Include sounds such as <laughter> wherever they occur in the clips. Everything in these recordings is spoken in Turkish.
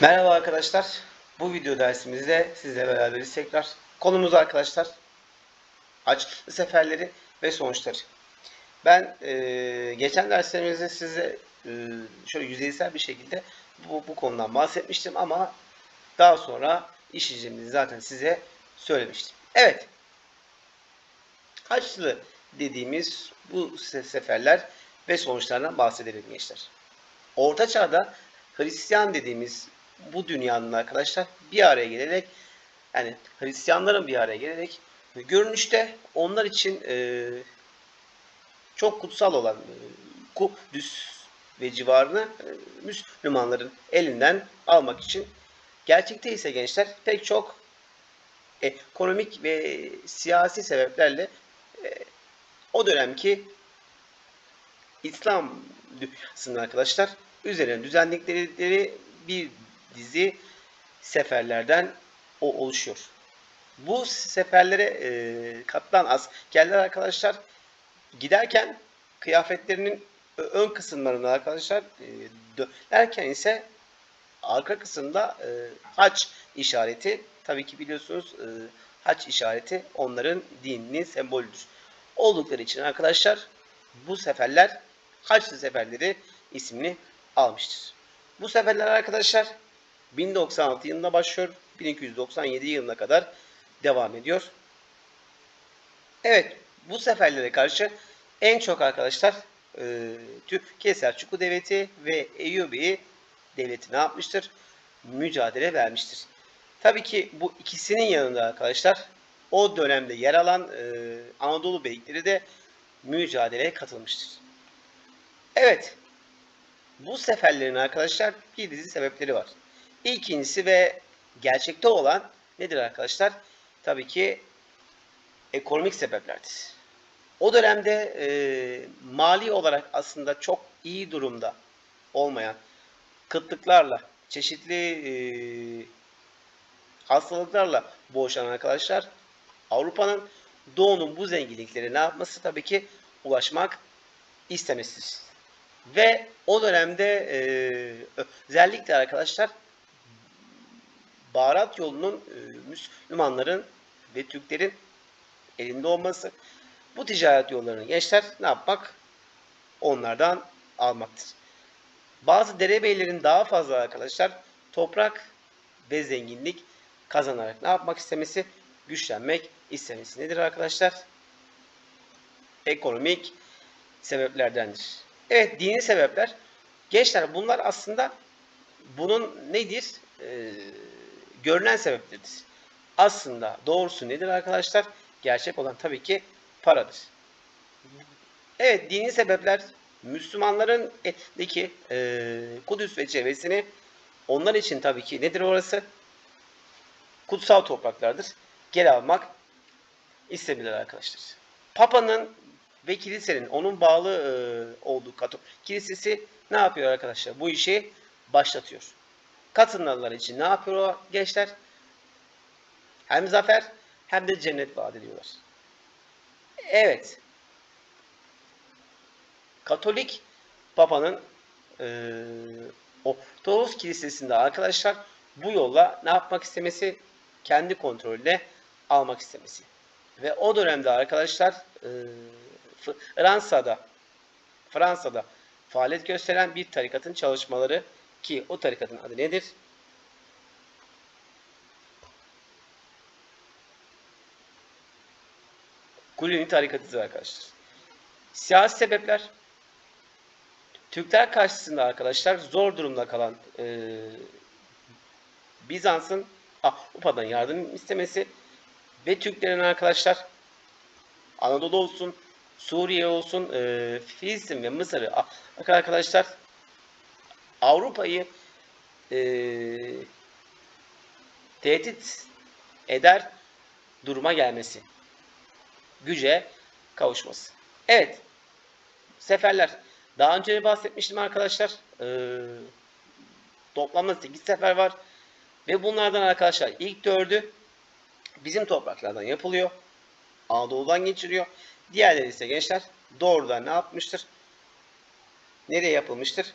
Merhaba arkadaşlar. Bu video dersimizde sizle beraberiz tekrar. Konumuz arkadaşlar Haçlı seferleri ve sonuçları. Ben e, geçen derslerimizde size e, şöyle yüzeysel bir şekilde bu, bu konudan bahsetmiştim ama daha sonra işleyeceğimizi zaten size söylemiştim. Evet. Haçlı dediğimiz bu seferler ve sonuçlarından bahsedelim gençler. Orta Çağ'da Hristiyan dediğimiz bu dünyanın arkadaşlar bir araya gelerek yani Hristiyanların bir araya gelerek görünüşte onlar için e, çok kutsal olan e, Kudüs ve civarını e, Müslümanların elinden almak için gerçekte ise gençler pek çok ekonomik ve siyasi sebeplerle e, o dönemki İslam dünyasının arkadaşlar üzerine düzenledikleri bir dizi seferlerden o oluşuyor. Bu seferlere e, katılan askerler arkadaşlar giderken kıyafetlerinin ön kısımlarında arkadaşlar e, dönerken ise arka kısımda e, haç işareti tabii ki biliyorsunuz e, haç işareti onların dininin sembolüdür. Oldukları için arkadaşlar bu seferler Haçlı seferleri ismini almıştır. Bu seferler arkadaşlar 1096 yılında başlıyor. 1297 yılına kadar devam ediyor. Evet bu seferlere karşı en çok arkadaşlar e, Türkiye Selçuklu Devleti ve Eyyubi Devleti ne yapmıştır? Mücadele vermiştir. Tabii ki bu ikisinin yanında arkadaşlar o dönemde yer alan e, Anadolu beylikleri de mücadeleye katılmıştır. Evet bu seferlerin arkadaşlar bir dizi sebepleri var. İlkincisi ve gerçekte olan nedir arkadaşlar? Tabii ki ekonomik sebeplerdir. O dönemde e, mali olarak aslında çok iyi durumda olmayan kıtlıklarla, çeşitli e, hastalıklarla boğuşan arkadaşlar Avrupa'nın doğunun bu zenginlikleri ne yapması tabii ki ulaşmak istemesidir. Ve o dönemde e, özellikle arkadaşlar baharat yolunun e, Müslümanların ve Türklerin elinde olması. Bu ticaret yollarını gençler ne yapmak? Onlardan almaktır. Bazı derebeylerin daha fazla arkadaşlar toprak ve zenginlik kazanarak ne yapmak istemesi? Güçlenmek istemesi nedir arkadaşlar? Ekonomik sebeplerdendir. Evet dini sebepler. Gençler bunlar aslında bunun nedir? Ee, görünen sebeplerdir. Aslında doğrusu nedir arkadaşlar? Gerçek olan tabii ki paradır. Evet dini sebepler Müslümanların elindeki e, Kudüs ve çevresini onlar için tabii ki nedir orası? Kutsal topraklardır. Geri almak istediler arkadaşlar. Papa'nın ve kilisenin onun bağlı e, olduğu Katolik kilisesi ne yapıyor arkadaşlar? Bu işi başlatıyor. Katılımlar için ne yapıyor o gençler? Hem zafer hem de cennet vaat ediyorlar. Evet. Katolik Papa'nın e, Ortodoks Kilisesi'nde arkadaşlar bu yolla ne yapmak istemesi? Kendi kontrolüne almak istemesi. Ve o dönemde arkadaşlar e, Fransa'da Fransa'da faaliyet gösteren bir tarikatın çalışmaları ki o tarikatın adı nedir? Kulüni tarikatıdır arkadaşlar. Siyasi sebepler Türkler karşısında arkadaşlar zor durumda kalan e, Bizans'ın Avrupa'dan yardım istemesi ve Türklerin arkadaşlar Anadolu olsun, Suriye olsun, e, Filistin ve Mısır'ı arkadaşlar Avrupa'yı e, tehdit eder duruma gelmesi. Güce kavuşması. Evet. Seferler. Daha önce bahsetmiştim arkadaşlar. Ee, toplamda 8 sefer var. Ve bunlardan arkadaşlar ilk dördü bizim topraklardan yapılıyor. Anadolu'dan geçiriyor. Diğerleri ise gençler doğrudan ne yapmıştır? Nereye yapılmıştır?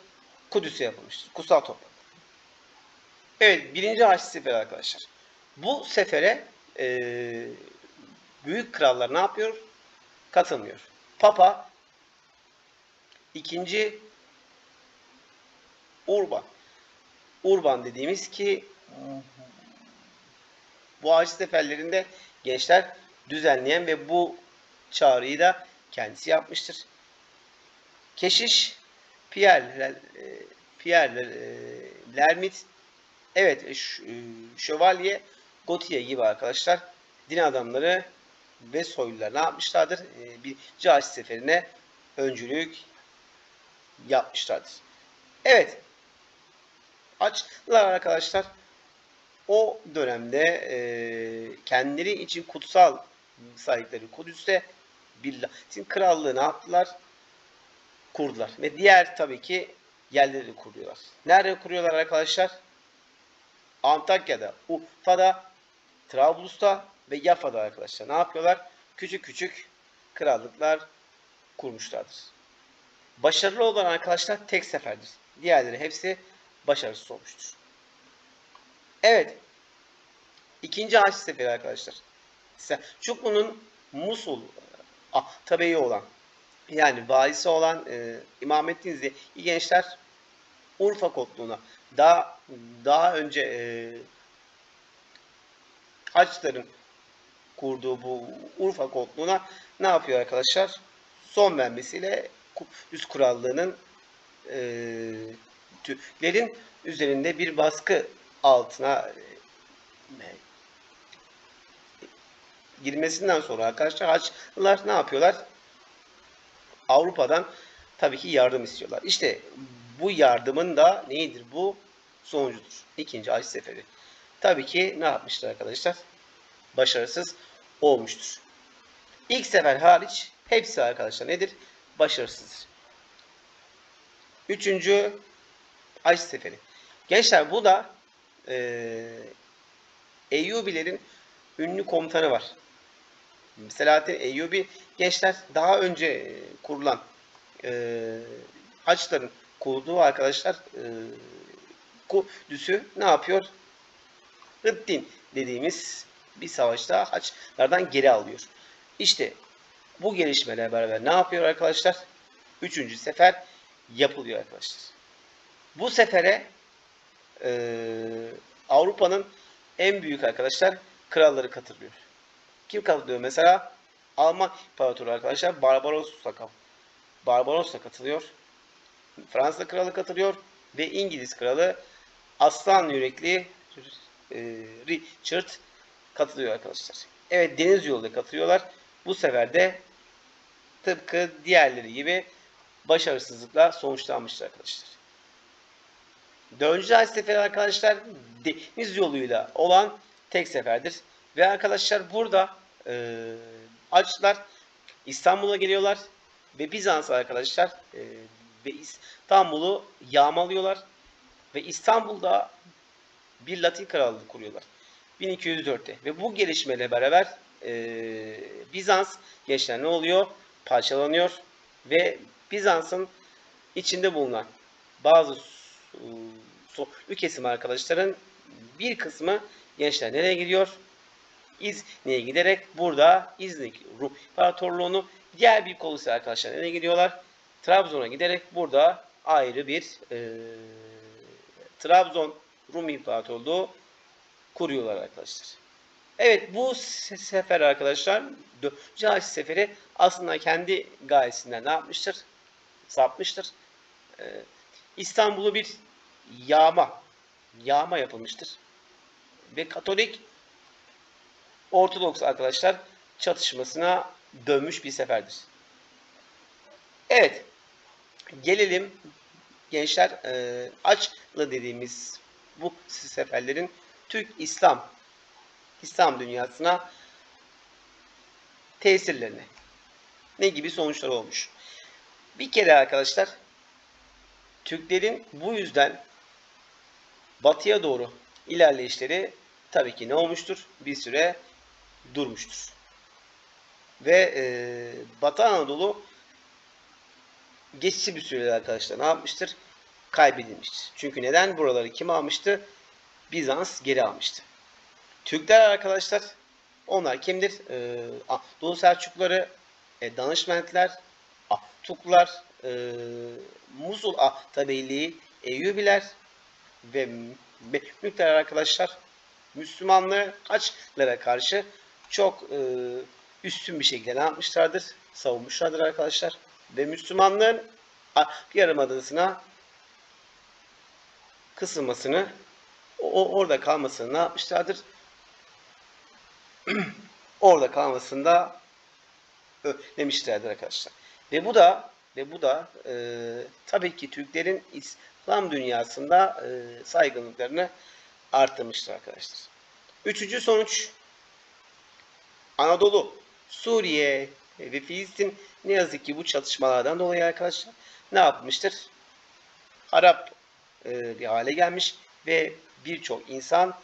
Kudüs'e yapılmıştır. Kutsal toprak. Evet birinci Haçlı Seferi arkadaşlar. Bu sefere e, büyük krallar ne yapıyor? Katılmıyor. Papa ikinci Urban. Urban dediğimiz ki bu Haçlı seferlerinde gençler düzenleyen ve bu çağrıyı da kendisi yapmıştır. Keşiş Pierre, e, Pierre e, Lermit evet e, Şövalye Gautier gibi arkadaşlar din adamları ve soylular ne yapmışlardır? Bir Cahiç seferine öncülük yapmışlardır. Evet. Haçlılar arkadaşlar o dönemde kendileri için kutsal saydıkları Kudüs'te bir Latin krallığı ne yaptılar? Kurdular. Ve diğer tabii ki yerleri kuruyorlar. Nerede kuruyorlar arkadaşlar? Antakya'da, Urfa'da, Trablus'ta ve Yafa'da arkadaşlar. Ne yapıyorlar? Küçük küçük krallıklar kurmuşlardır. Başarılı olan arkadaşlar tek seferdir. Diğerleri hepsi başarısız olmuştur. Evet. İkinci Haçlı Seferi arkadaşlar. Selçuklu'nun Musul ah, tabeyi olan yani valisi olan e, İmamettin Zeyli gençler Urfa Kotluğu'na daha daha önce e, Haçlıların kurduğu bu Urfa Kotluğu'na ne yapıyor arkadaşlar? Son vermesiyle Kudüs Kurallığı'nın e, Türklerin üzerinde bir baskı altına e, girmesinden sonra arkadaşlar Haçlılar ne yapıyorlar? Avrupa'dan tabii ki yardım istiyorlar. İşte bu yardımın da neyidir? Bu sonucudur. İkinci Haç Seferi. Tabii ki ne yapmışlar arkadaşlar? Başarısız olmuştur. İlk sefer hariç hepsi arkadaşlar nedir? Başarısızdır. Üçüncü Haç Seferi. Gençler bu da e, Eyyubilerin ünlü komutanı var. Selahattin Eyyubi gençler daha önce e, kurulan e, Haçların kurduğu arkadaşlar e, Kudüs'ü ne yapıyor? Hıddin dediğimiz bir savaşta Haçlardan geri alıyor. İşte bu gelişmeler beraber ne yapıyor arkadaşlar? Üçüncü sefer yapılıyor arkadaşlar. Bu sefere e, Avrupa'nın en büyük arkadaşlar kralları katılıyor. Kim katılıyor mesela? Alman İmparatoru arkadaşlar Barbarossa, Barbarossa katılıyor. Fransa kralı katılıyor ve İngiliz kralı aslan yürekli e, Richard katılıyor arkadaşlar. Evet deniz yoluyla katılıyorlar. Bu sefer de tıpkı diğerleri gibi başarısızlıkla sonuçlanmıştır arkadaşlar. Dördüncü sefer arkadaşlar deniz yoluyla olan tek seferdir. Ve arkadaşlar burada e, Haçlılar İstanbul'a geliyorlar ve Bizans arkadaşlar e, ve İstanbul'u yağmalıyorlar ve İstanbul'da bir Latin krallığı kuruyorlar. 1204'te ve bu gelişmeyle beraber e, Bizans gençler ne oluyor? Parçalanıyor ve Bizans'ın içinde bulunan bazı soylu kesim arkadaşların bir kısmı gençler nereye gidiyor? İznik'e giderek burada İznik Rum İmparatorluğunu diğer bir ise arkadaşlar nereye gidiyorlar? Trabzon'a giderek burada ayrı bir e, Trabzon Rum İmparatorluğu kuruyorlar arkadaşlar. Evet bu sefer arkadaşlar Cahit Seferi aslında kendi gayesinden ne yapmıştır? Sapmıştır. Ee, İstanbul'u bir yağma yağma yapılmıştır. Ve Katolik Ortodoks arkadaşlar çatışmasına dönmüş bir seferdir. Evet. Gelelim gençler e, Açlı dediğimiz bu seferlerin Türk İslam İslam dünyasına tesirlerine ne gibi sonuçlar olmuş. Bir kere arkadaşlar Türklerin bu yüzden batıya doğru ilerleyişleri tabii ki ne olmuştur? Bir süre durmuştur. Ve e, Batı Anadolu geçici bir sürede arkadaşlar ne yapmıştır? Kaybedilmiştir. Çünkü neden? Buraları kim almıştı? Bizans geri almıştı. Türkler arkadaşlar onlar kimdir? Ee, Doğu Selçukluları, e, Danışmentler, Tuklar, e, Musul Ahtabeyliği, Eyyubiler ve Memlükler arkadaşlar Müslümanlığı Haçlara karşı çok e, üstün bir şekilde ne yapmışlardır? Savunmuşlardır arkadaşlar. Ve Müslümanlığın yarımadasına kısılmasını, o, orada kalmasını ne yapmışlardır? <clears throat> orada kalmasında demişlerdir arkadaşlar. Ve bu da ve bu da e, tabii ki Türklerin İslam dünyasında e, saygınlıklarını artırmıştır arkadaşlar. Üçüncü sonuç Anadolu, Suriye ve Filistin ne yazık ki bu çatışmalardan dolayı arkadaşlar ne yapmıştır? Arap e, bir hale gelmiş ve birçok insan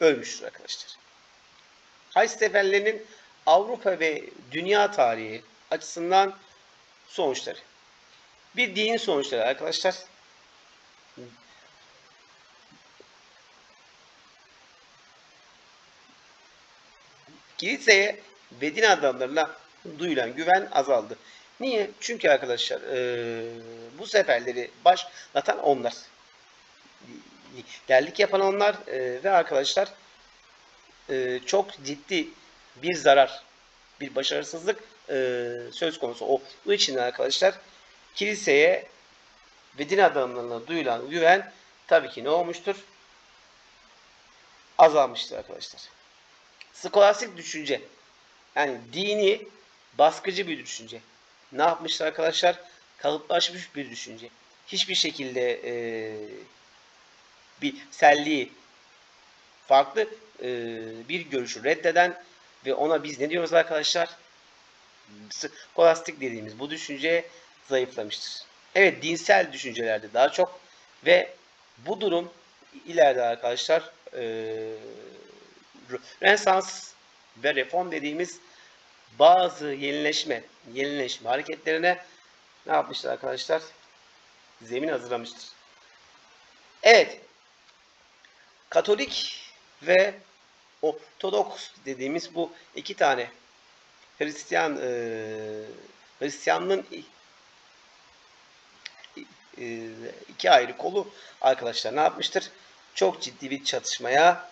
ölmüştür arkadaşlar. Haç seferlerinin Avrupa ve dünya tarihi açısından sonuçları. Bir din sonuçları arkadaşlar. Kiliseye ve din adamlarına duyulan güven azaldı. Niye? Çünkü arkadaşlar e, bu seferleri başlatan onlar. Derlik yapan onlar e, ve arkadaşlar e, çok ciddi bir zarar, bir başarısızlık e, söz konusu olduğu için arkadaşlar kiliseye ve din adamlarına duyulan güven tabii ki ne olmuştur? Azalmıştır arkadaşlar. Skolastik düşünce yani dini baskıcı bir düşünce. Ne yapmışlar arkadaşlar? Kalıplaşmış bir düşünce. Hiçbir şekilde e, bir selliği farklı e, bir görüşü reddeden ve ona biz ne diyoruz arkadaşlar? Skolastik dediğimiz bu düşünce zayıflamıştır. Evet dinsel düşüncelerde daha çok ve bu durum ileride arkadaşlar e, Rönesans ve reform dediğimiz bazı yenileşme, yenileşme hareketlerine ne yapmıştır arkadaşlar? Zemin hazırlamıştır. Evet. Katolik ve Ortodoks dediğimiz bu iki tane Hristiyan e, Hristiyanlığın e, iki ayrı kolu arkadaşlar ne yapmıştır? Çok ciddi bir çatışmaya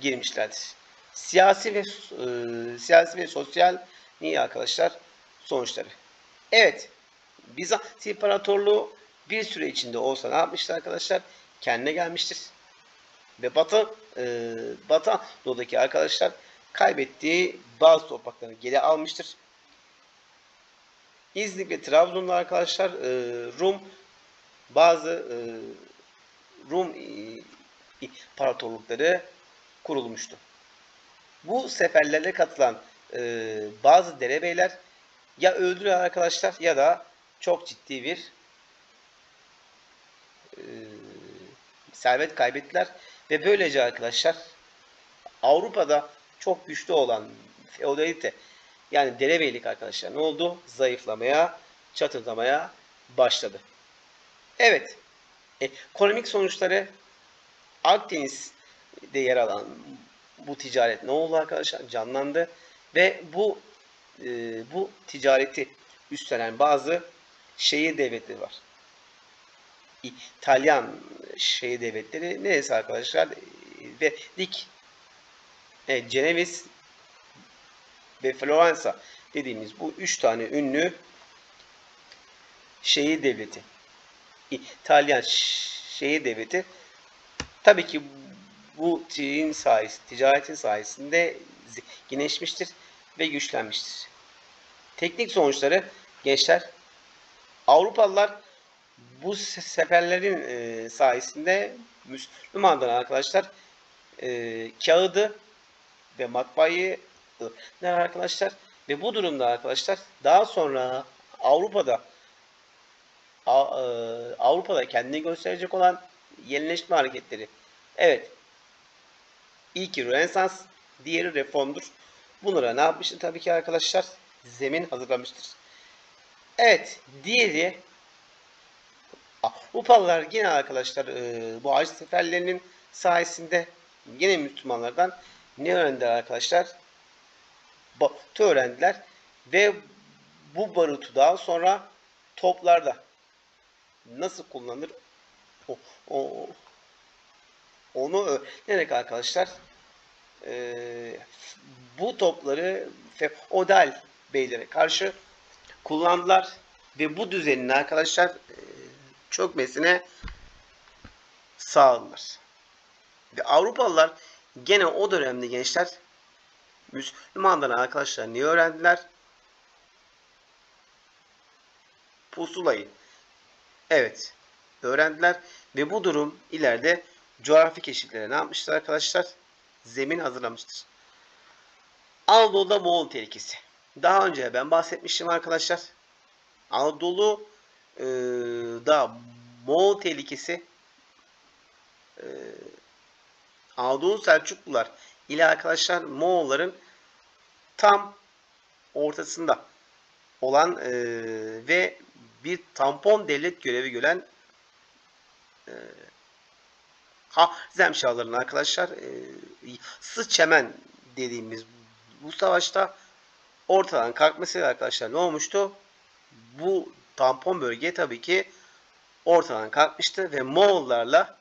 girmişlerdir. Siyasi ve e, siyasi ve sosyal niye arkadaşlar? Sonuçları. Evet. Bizans İmparatorluğu bir süre içinde olsa ne yapmıştır arkadaşlar? Kendine gelmiştir. Ve Batı e, Batı Anadolu'daki arkadaşlar kaybettiği bazı topraklarını geri almıştır. İznik ve Trabzon'da arkadaşlar e, Rum bazı e, Rum e, imparatorlukları kurulmuştu. Bu seferlere katılan e, bazı derebeyler ya öldüler arkadaşlar ya da çok ciddi bir e, servet kaybettiler ve böylece arkadaşlar Avrupa'da çok güçlü olan feodalite yani derebeylik arkadaşlar ne oldu? Zayıflamaya, çatırdamaya başladı. Evet. Ekonomik sonuçları Akdeniz'de yer alan bu ticaret ne oldu arkadaşlar? Canlandı ve bu e, bu ticareti üstlenen bazı şehir devletleri var. İtalyan şehir devletleri neresi arkadaşlar? Ve dik evet, Ceneviz ve Floransa dediğimiz bu üç tane ünlü şehir devleti. İtalyan şehir devleti tabii ki bu ticaretin sayesinde, ticaretin sayesinde zenginleşmiştir ve güçlenmiştir. Teknik sonuçları gençler Avrupalılar bu seferlerin e, sayesinde Müslümanlar arkadaşlar e, kağıdı ve matbaayı arkadaşlar ve bu durumda arkadaşlar daha sonra Avrupa'da e, Avrupa'da kendini gösterecek olan yenileşme hareketleri. Evet. İlki Rönesans, diğeri reformdur. Bunlara ne yapmıştır tabii ki arkadaşlar? Zemin hazırlamıştır. Evet. Diğeri Avrupalılar yine arkadaşlar e, bu Haç seferlerinin sayesinde yine Müslümanlardan ne öğrendiler arkadaşlar? Barutu öğrendiler ve bu barutu daha sonra toplarda nasıl kullanılır o, o, onu öğrenerek arkadaşlar e, bu topları feodal beylere karşı kullandılar ve bu düzenin arkadaşlar e, çökmesine sağladılar. Ve Avrupalılar gene o dönemde gençler Müslümanların arkadaşlar niye öğrendiler? Pusulayı. Evet. Öğrendiler ve bu durum ileride coğrafi keşiflere ne yapmıştır arkadaşlar? Zemin hazırlamıştır. Anadolu'da Moğol tehlikesi. Daha önce ben bahsetmiştim arkadaşlar. Anadolu'da Moğol tehlikesi e, Anadolu Selçuklular ile arkadaşlar Moğolların tam ortasında olan e, ve bir tampon devlet görevi gören e, Hazem Şahlarının arkadaşlar e, Sıçemen dediğimiz bu savaşta ortadan kalkmasıyla arkadaşlar ne olmuştu? Bu tampon bölge tabii ki ortadan kalkmıştı ve Moğollarla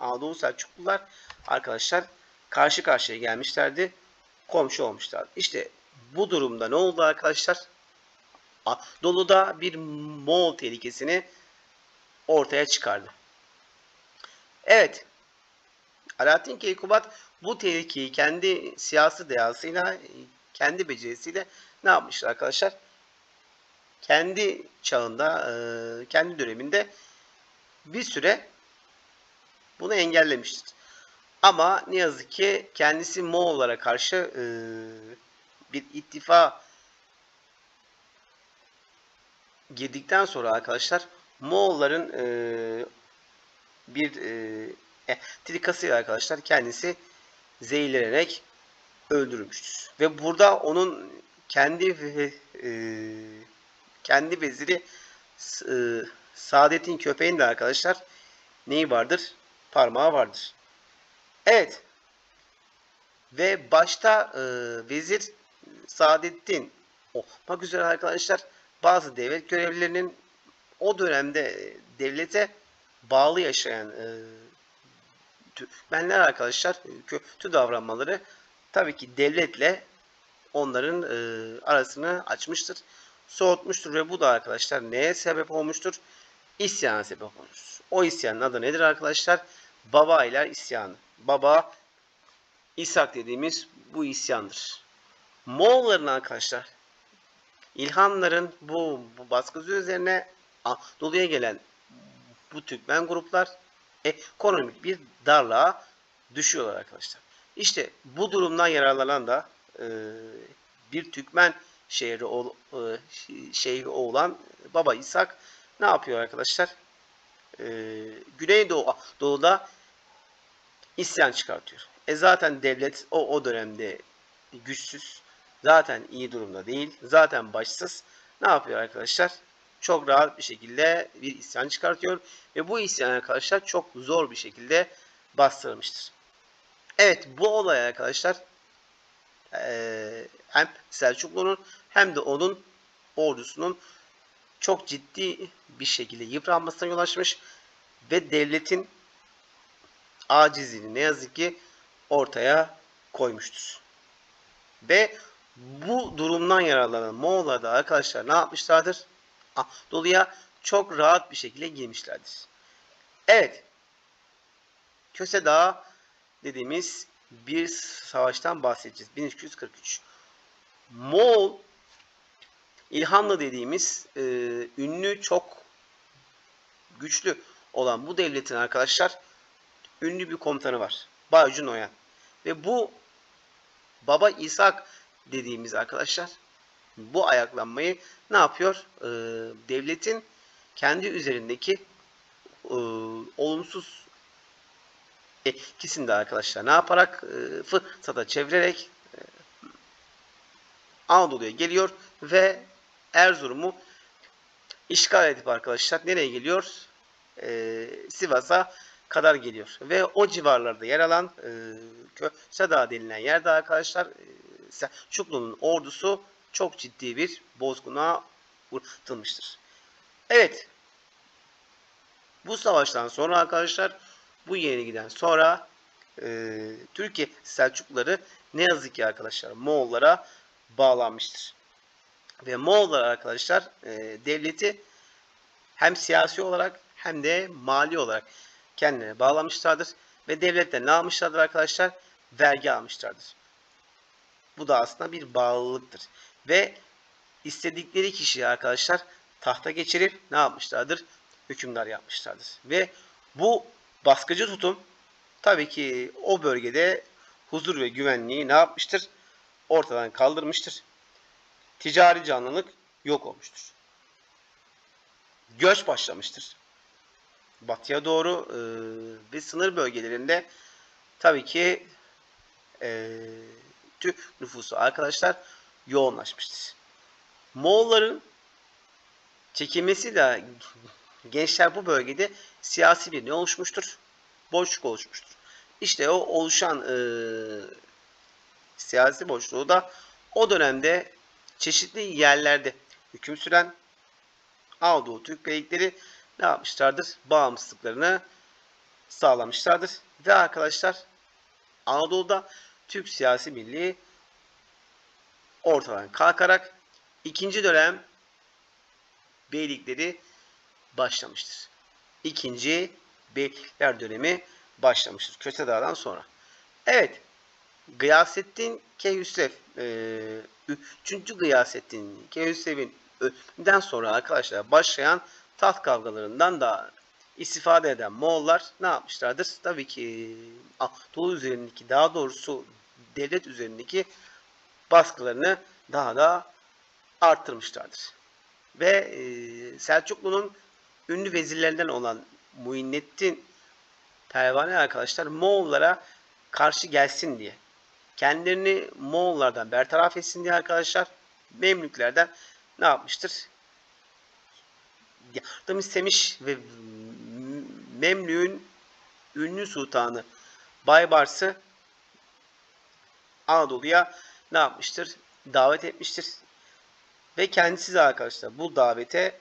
Anadolu Selçuklular arkadaşlar karşı karşıya gelmişlerdi. Komşu olmuşlardı. İşte bu durumda ne oldu arkadaşlar? Anadolu'da bir Moğol tehlikesini ortaya çıkardı. Evet. Alaaddin Keykubat bu tehlikeyi kendi siyasi deyasıyla, kendi becerisiyle ne yapmıştır arkadaşlar? Kendi çağında, kendi döneminde bir süre bunu engellemiştir. Ama ne yazık ki kendisi Moğollara karşı bir ittifa girdikten sonra arkadaşlar Moğolların bir <laughs> e, trikasıyla arkadaşlar kendisi zehirlenerek öldürülmüştür. Ve burada onun kendi e, kendi veziri e, Saadet'in köpeğin de arkadaşlar neyi vardır? Parmağı vardır. Evet. Ve başta e, vezir Saadettin olmak üzere arkadaşlar bazı devlet görevlilerinin o dönemde devlete bağlı yaşayan e, Türkmenler arkadaşlar kötü davranmaları tabii ki devletle onların e, arasını açmıştır, soğutmuştur ve bu da arkadaşlar neye sebep olmuştur? İsyana sebep olmuştur. O isyanın adı nedir arkadaşlar? Baba ile isyanı. Baba İshak dediğimiz bu isyandır. Moğolların arkadaşlar İlhanların bu, bu baskısı üzerine Anadolu'ya gelen bu Türkmen gruplar ekonomik bir darlığa düşüyorlar arkadaşlar. İşte bu durumdan yararlanan da e, bir Türkmen şehri, ol, e, şehri olan Baba İshak ne yapıyor arkadaşlar? E, Güneydoğu Doğu'da isyan çıkartıyor. E zaten devlet o, o dönemde güçsüz. Zaten iyi durumda değil. Zaten başsız. Ne yapıyor arkadaşlar? Çok rahat bir şekilde bir isyan çıkartıyor. Ve bu isyan arkadaşlar çok zor bir şekilde bastırılmıştır. Evet bu olay arkadaşlar hem Selçuklu'nun hem de onun ordusunun çok ciddi bir şekilde yıpranmasına yol açmış ve devletin acizliğini ne yazık ki ortaya koymuştur. Ve bu durumdan yararlanan Moğollar da arkadaşlar ne yapmışlardır? Anadolu'ya çok rahat bir şekilde girmişlerdir. Evet. Köse Dağı dediğimiz bir savaştan bahsedeceğiz. 1343. Moğol İlhanlı dediğimiz e, ünlü çok güçlü olan bu devletin arkadaşlar ünlü bir komutanı var. Baycun Oyan. Ve bu Baba İshak dediğimiz arkadaşlar bu ayaklanmayı ne yapıyor? Ee, devletin kendi üzerindeki e, olumsuz etkisini de arkadaşlar ne yaparak e, fırsata çevirerek e, Anadolu'ya geliyor ve Erzurum'u işgal edip arkadaşlar nereye geliyor? E, Sivas'a kadar geliyor. Ve o civarlarda yer alan e, Köse Dağı denilen yerde arkadaşlar e, Selçuklu'nun ordusu çok ciddi bir bozguna uğratılmıştır. Evet. Bu savaştan sonra arkadaşlar bu yenilgiden sonra e, Türkiye Selçukluları ne yazık ki arkadaşlar Moğollara bağlanmıştır. Ve Moğollar arkadaşlar e, devleti hem siyasi olarak hem de mali olarak kendine bağlamışlardır. Ve devletten ne almışlardır arkadaşlar? Vergi almışlardır. Bu da aslında bir bağlılıktır. Ve istedikleri kişiyi arkadaşlar tahta geçirip ne yapmışlardır? Hükümdar yapmışlardır. Ve bu baskıcı tutum tabii ki o bölgede huzur ve güvenliği ne yapmıştır? Ortadan kaldırmıştır. Ticari canlılık yok olmuştur. Göç başlamıştır. Batıya doğru e, ve sınır bölgelerinde tabii ki e, Türk nüfusu arkadaşlar yoğunlaşmıştır. Moğolların çekilmesiyle gençler bu bölgede siyasi bir ne oluşmuştur? Boşluk oluşmuştur. İşte o oluşan e, siyasi boşluğu da o dönemde çeşitli yerlerde hüküm süren Anadolu Türk beylikleri ne yapmışlardır? Bağımsızlıklarını sağlamışlardır. Ve arkadaşlar Anadolu'da Türk siyasi birliği ortadan kalkarak ikinci dönem beylikleri başlamıştır. İkinci beylikler dönemi başlamıştır. Köse Dağ'dan sonra. Evet. Gıyasettin Keyhüsrev e, üçüncü Gıyasettin Keyhüsrev'in ölümünden sonra arkadaşlar başlayan taht kavgalarından da istifade eden Moğollar ne yapmışlardır? Tabii ki Anadolu üzerindeki daha doğrusu devlet üzerindeki baskılarını daha da arttırmışlardır. Ve e, Selçuklu'nun ünlü vezirlerinden olan Muinnettin Pervane arkadaşlar Moğollara karşı gelsin diye kendilerini Moğollardan bertaraf etsin diye arkadaşlar Memlüklerden ne yapmıştır? Yardım istemiş ve Memlük'ün ünlü sultanı Baybars'ı Anadolu'ya ne yapmıştır? Davet etmiştir. Ve kendisi de arkadaşlar bu davete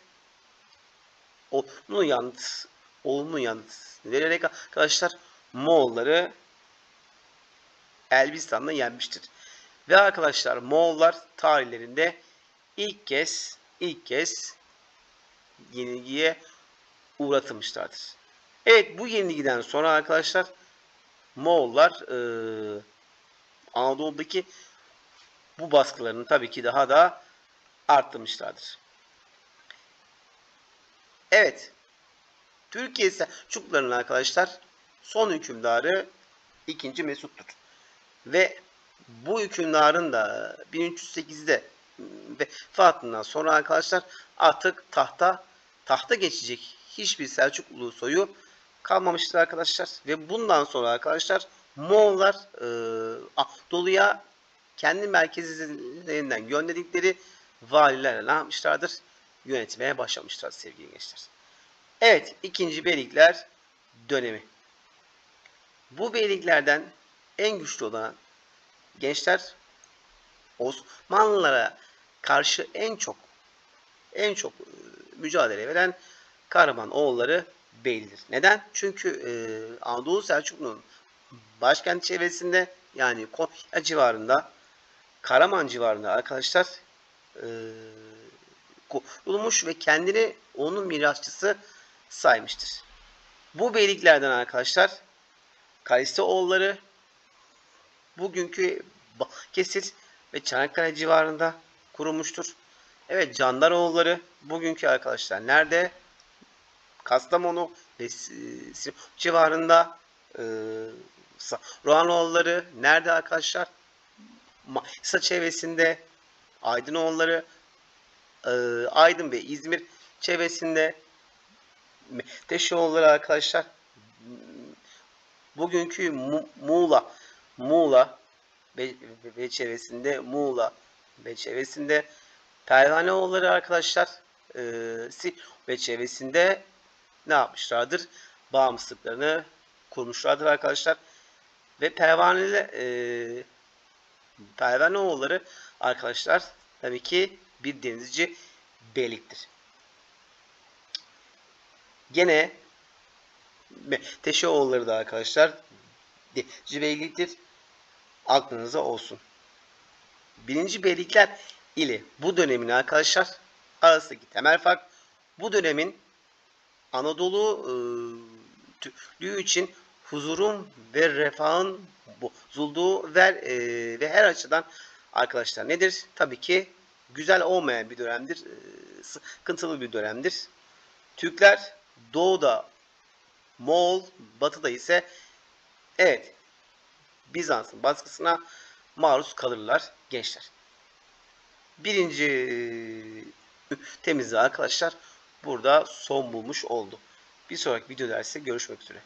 olumlu yanıt olumlu yanıt vererek arkadaşlar Moğolları Elbistan'da yenmiştir. Ve arkadaşlar Moğollar tarihlerinde ilk kez ilk kez yenilgiye uğratılmışlardır. Evet bu yenilgiden sonra arkadaşlar Moğollar e, Anadolu'daki bu baskılarını tabii ki daha da arttırmışlardır. Evet. Türkiye Selçukluların arkadaşlar son hükümdarı 2. Mesut'tur. Ve bu hükümdarın da 1308'de vefatından sonra arkadaşlar artık tahta tahta geçecek hiçbir Selçuklu soyu kalmamıştır arkadaşlar. Ve bundan sonra arkadaşlar Moğollar e, Anadolu'ya kendi merkezlerinden gönderdikleri valilerle ne yapmışlardır? Yönetmeye başlamışlar sevgili gençler. Evet, ikinci beylikler dönemi. Bu beyliklerden en güçlü olan gençler Osmanlılara karşı en çok en çok e, mücadele veren Kahraman oğulları Beylidir. Neden? Çünkü e, Anadolu Selçuklu'nun başkent çevresinde yani Konya civarında Karaman civarında arkadaşlar e, kurulmuş ve kendini onun mirasçısı saymıştır. Bu beyliklerden arkadaşlar Kalisteoğulları bugünkü Balıkesir ve Çanakkale civarında kurulmuştur. Evet Candaroğulları bugünkü arkadaşlar nerede? Kastamonu ve civarında e, Ruhanoğulları nerede arkadaşlar? Manisa çevresinde Aydınoğulları e, Aydın ve İzmir çevresinde Teşoğulları arkadaşlar bugünkü Mu Muğla Muğla ve, ve çevresinde Muğla ve çevresinde Pervaneoğulları arkadaşlar e, ve çevresinde ne yapmışlardır? Bağımsızlıklarını kurmuşlardır arkadaşlar. Ve Pervaneli e, Pervaneoğulları arkadaşlar tabii ki bir denizci beyliktir. Gene Teşeoğulları da arkadaşlar denizci beyliktir. Aklınıza olsun. Birinci beylikler ile bu dönemin arkadaşlar arasındaki temel fark bu dönemin Anadolu e, Türklüğü için huzurun ve refahın bozulduğu ve, e, ve her açıdan arkadaşlar nedir? Tabii ki güzel olmayan bir dönemdir. E, sıkıntılı bir dönemdir. Türkler doğuda Moğol, batıda ise evet Bizans'ın baskısına maruz kalırlar gençler. Birinci temizliği arkadaşlar burada son bulmuş oldu. Bir sonraki video dersi görüşmek üzere.